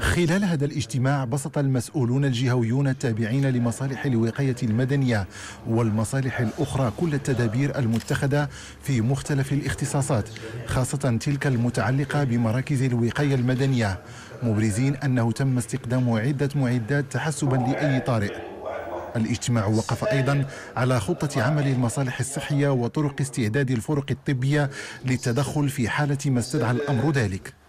خلال هذا الاجتماع بسط المسؤولون الجهويون التابعين لمصالح الوقاية المدنية والمصالح الأخرى كل التدابير المتخذة في مختلف الاختصاصات خاصة تلك المتعلقة بمراكز الوقاية المدنية. مبرزين أنه تم استخدام عدة معدات تحسبا لأي طارئ. الاجتماع وقف أيضا على خطة عمل المصالح الصحية وطرق استعداد الفرق الطبية للتدخل في حالة ما استدعى الأمر ذلك.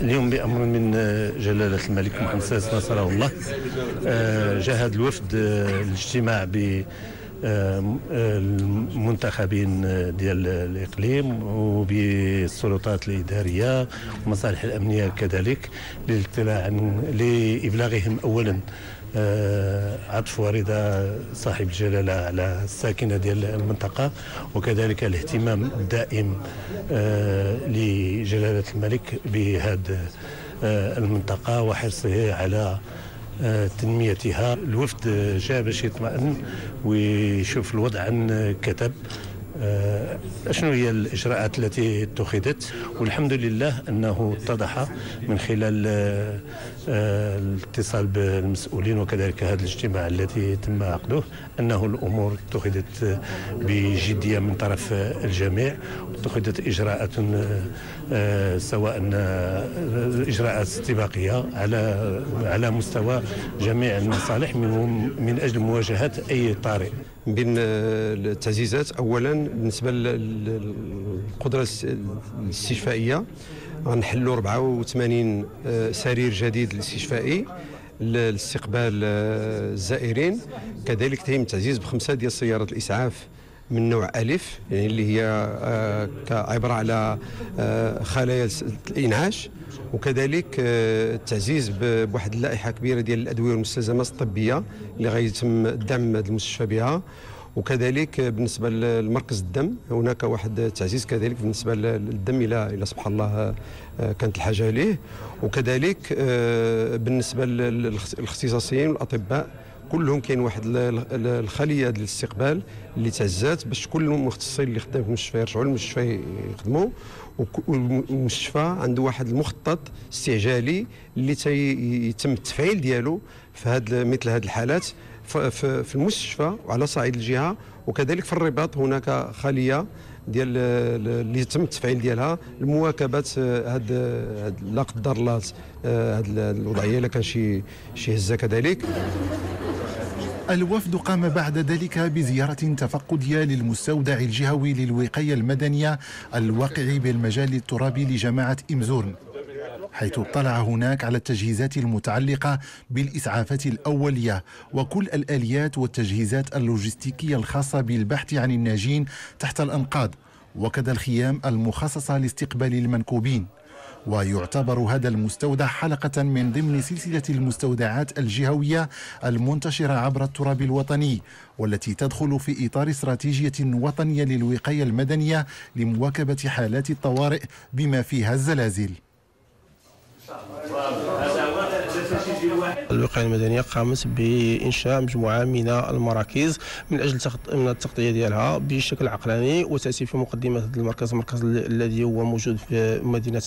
اليوم بأمر من جلالة الملك محمد السادس نصره الله. آه، جاء الوفد آه، الاجتماع ب آه، المنتخبين ديال الإقليم وبالسلطات الإدارية والمصالح الأمنية كذلك للاطلاع لإبلاغهم اولا. آه، عطف ورضا صاحب الجلالة على الساكنة ديال المنطقة وكذلك الاهتمام الدائم آه، لجلالة الملك بهذه آه، المنطقة وحرصه على تنميتها. الوفد جاء باش يطمئن ويشوف الوضع عن كتب آه، شنو هي الإجراءات التي اتخذت؟ والحمد لله أنه اتضح من خلال آه، آه، الاتصال بالمسؤولين وكذلك هذا الاجتماع الذي تم عقده أنه الأمور اتخذت بجدية من طرف الجميع اتخذت إجراءات سواء إجراءات استباقية على على مستوى جميع المصالح من من أجل مواجهة أي طارئ. بين التعزيزات اولا بالنسبة للقدرة الاستشفائية غنحلوا 84 آه، سرير جديد الاستشفائي لاستقبال آه، الزائرين. كذلك تم التعزيز بخمسة ديال سيارات الإسعاف من نوع ألف يعني اللي هي آه، عباره على خلايا الإنعاش. وكذلك التعزيز بواحد اللائحة كبيرة ديال الأدوية والمستلزمات الطبية اللي غيتم دعم المستشفى بها. وكذلك بالنسبة لمركز الدم هناك واحد التعزيز كذلك بالنسبة للدم إلى إلى سبحان الله آه، كانت الحاجة اليه وكذلك آه، بالنسبة للاختصاصيين والأطباء كلهم كاين واحد الخلية ديال الاستقبال اللي تعزات باش كل المختصين اللي خدام في المستشفى يرجعوا للمستشفى يخدموا. والمستشفى عنده واحد المخطط استعجالي اللي يتم التفعيل ديالو في هذا مثل هذه الحالات. في المستشفى وعلى صعيد الجهة وكذلك في الرباط هناك خلية ديال اللي تم التفعيل ديالها لمواكبه هاد لا قدر الله هاد الوضعية إلا كان شي شي هزة كذلك. الوفد قام بعد ذلك بزيارة تفقدية للمستودع الجهوي للوقاية المدنية الواقع بالمجال الترابي لجماعة إمزورن. حيث اطلع هناك على التجهيزات المتعلقة بالإسعافات الأولية وكل الآليات والتجهيزات اللوجستيكية الخاصة بالبحث عن الناجين تحت الأنقاض وكذا الخيام المخصصة لاستقبال المنكوبين. ويعتبر هذا المستودع حلقة من ضمن سلسلة المستودعات الجهوية المنتشرة عبر التراب الوطني والتي تدخل في إطار استراتيجية وطنية للوقاية المدنية لمواكبة حالات الطوارئ بما فيها الزلازل. الوقاية المدنية قامت بإنشاء مجموعة من المراكز من أجل من التغطية ديالها بشكل عقلاني وتاتي في مقدمة المركز المركز الذي هو موجود في مدينة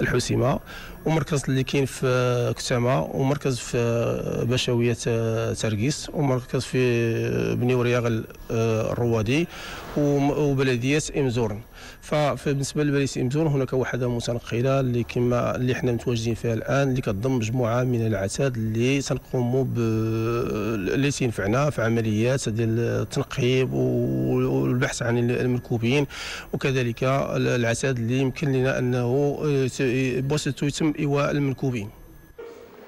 الحسيمه ومركز اللي كاين في كتامة ومركز في بشوية ترقيس ومركز في بني ورياغل آه، الروادي وبلدية امزورن فبالنسبة لبلدية امزورن هناك وحده متنقلة اللي كما اللي حنا متواجدين فيها الآن اللي كتضم مجموعة من العتاد اللي تنقوموا ب اللي تنفعنا في عمليات ديال التنقيب والبحث عن المركوبين. وكذلك العتاد اللي يمكن لنا أنه بواسطته يتم ايواء المنكوبين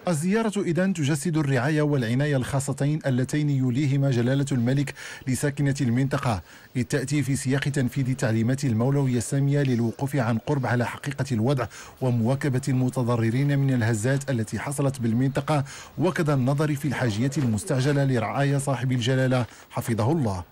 الزيارة إذا تجسد الرعاية والعناية الخاصتين اللتين يوليهما جلالة الملك لساكنة المنطقة. إذ تأتي في سياق تنفيذ تعليمات المولوية السامية للوقوف عن قرب على حقيقة الوضع ومواكبة المتضررين من الهزات التي حصلت بالمنطقة وكذا النظر في الحاجية المستعجلة لرعاية صاحب الجلالة. حفظه الله.